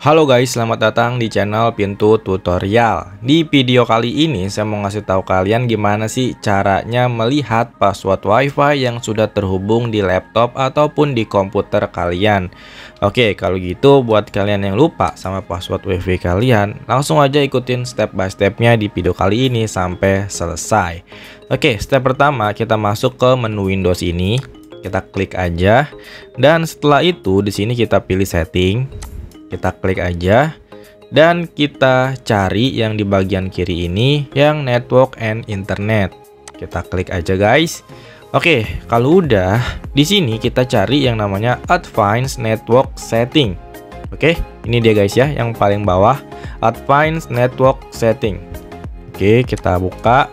Halo guys, selamat datang di channel Pintu Tutorial. Di video kali ini saya mau ngasih tahu kalian gimana sih caranya melihat password WiFi yang sudah terhubung di laptop ataupun di komputer kalian. Oke, kalau gitu buat kalian yang lupa sama password WiFi kalian, langsung aja ikutin step by stepnya di video kali ini sampai selesai. Oke, step pertama kita masuk ke menu Windows ini. Kita klik aja dan setelah itu di sini kita pilih setting kita klik aja dan kita cari yang di bagian kiri ini yang network and internet. Kita klik aja guys. Oke, kalau udah di sini kita cari yang namanya Advanced Network Setting. Oke, ini dia guys ya yang paling bawah Advanced Network Setting. Oke, kita buka.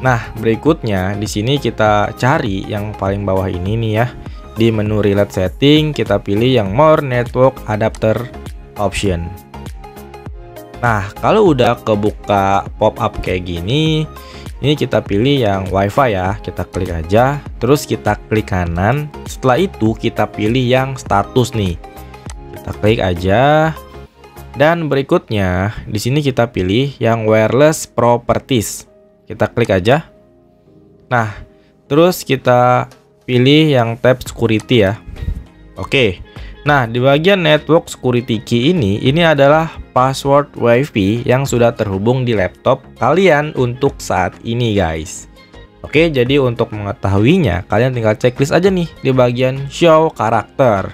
Nah, berikutnya di sini kita cari yang paling bawah ini nih ya di menu Relate Setting, kita pilih yang More Network Adapter Option. Nah, kalau udah kebuka pop-up kayak gini, ini kita pilih yang WiFi ya. Kita klik aja, terus kita klik kanan. Setelah itu kita pilih yang status nih. Kita klik aja. Dan berikutnya, di sini kita pilih yang wireless properties. Kita klik aja. Nah, terus kita pilih yang tab security ya. Oke. Nah, di bagian network security key ini, ini adalah password WiFi yang sudah terhubung di laptop kalian untuk saat ini, guys. Oke, jadi untuk mengetahuinya, kalian tinggal checklist aja nih di bagian show karakter.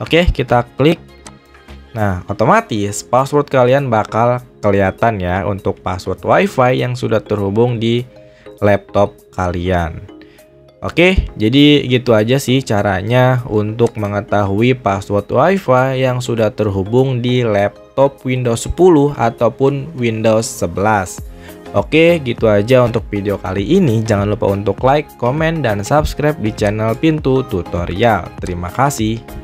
Oke, kita klik. Nah, otomatis password kalian bakal kelihatan ya untuk password WiFi yang sudah terhubung di laptop kalian. Oke, jadi gitu aja sih caranya untuk mengetahui password WiFi yang sudah terhubung di laptop Windows 10 ataupun Windows 11. Oke, gitu aja untuk video kali ini. Jangan lupa untuk like, komen, dan subscribe di channel Pintu Tutorial. Terima kasih.